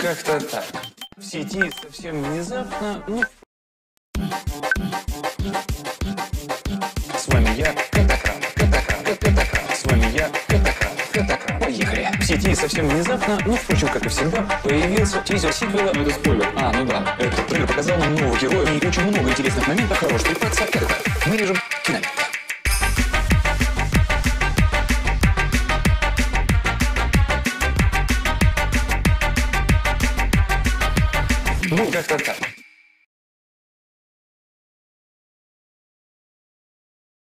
Как-то так. В сети совсем внезапно, ну... С вами я, Катакран, Катакран, Катакран. С вами я, Катакран, Катакран. Поехали. В сети совсем внезапно, ну, впрочем, как и всегда, появился тизер сиквела... Ну, это спойлер. А, ну да. Этот трейлер показал нам нового героя и очень много интересных моментов. Хорош трепаться. Это мы режем кинолента. Ну, как-то так.